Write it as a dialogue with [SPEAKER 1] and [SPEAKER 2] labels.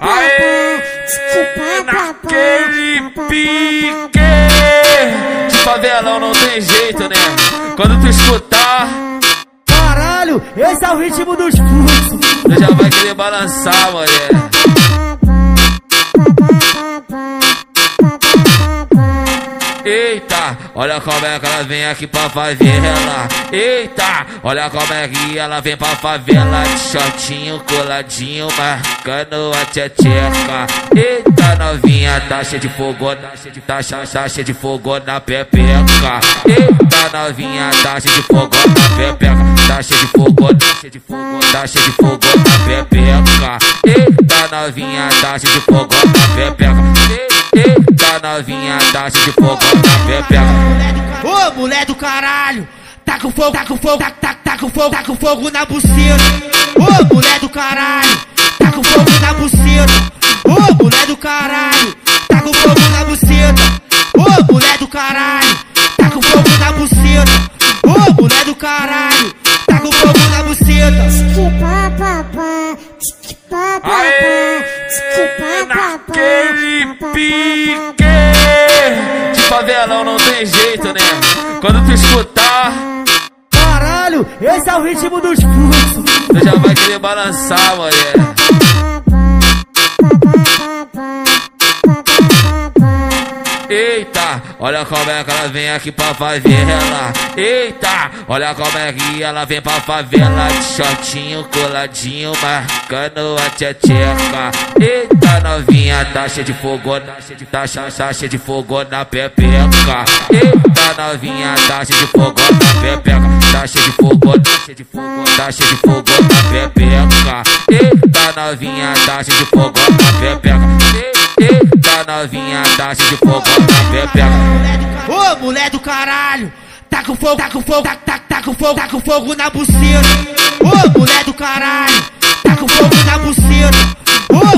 [SPEAKER 1] Aê, naquele pique. De favelão não tem jeito, né? Quando tu escutar,
[SPEAKER 2] Caralho, esse é o ritmo dos fluxos.
[SPEAKER 1] tu já vai querer balançar, mulher olha como é que ela vem aqui pra favela. Eita, olha como é que ela vem pra favela. De shortinho, coladinho, marcando a tcheca. Eita, novinha, tá cheia de fogo, tá cheia de, tá, tá cheia de fogo na pepeca. Eita, novinha, tá cheia de fogo na pepeca. Tá cheia de fogo, tá cheia de fogo, tá cheia de fogo na pepeca. Eita, novinha, tá cheia de fogo na pepeca. Novinha, tá cheia de fogo na pepeca
[SPEAKER 2] Ô, mulher do caralho, tá com fogo, tá com fogo, tá, tá, tá com fogo, tá com fogo na buceta. Ô, mulher do caralho, tá com fogo na buceta. Ô, mulher do caralho, tá com fogo na buceta. Ô, mulher do caralho, tá com fogo na buceta. Ô, mulher do caralho, tá com fogo na buceta.
[SPEAKER 3] Pá pá pá, pá pá
[SPEAKER 1] Aê,
[SPEAKER 3] pá, tiki pá pá pá,
[SPEAKER 1] naquele
[SPEAKER 3] pá, pá, pá,
[SPEAKER 1] pique De favelão não tem jeito, né? Quando tu escutar,
[SPEAKER 2] Caralho, esse é o ritmo dos fluxos.
[SPEAKER 1] tu já vai querer balançar, mulher Eita, olha como é que ela vem aqui pra favela. Eita, olha como é que ela vem pra favela. De shortinho, coladinho, marcando a tcheca. Eita, novinha, tá cheia de fogo, tá cheia de, tá, tá cheia de fogo na pepeca. Eita, novinha, tá cheia de fogo na pepeca. Tá cheia de fogo, tá cheia de fogo, tá cheia de fogo na pepeca. Eita, novinha, tá cheia de fogo na pepeca. Eita novinha, cheia de fogo na pepeca
[SPEAKER 2] Ô, mulher do caralho, tá com fogo, tá com fogo, tá, tá, tá com fogo, tá com fogo na buceta. Ô, mulher do caralho, tá com fogo na buceta. Ô,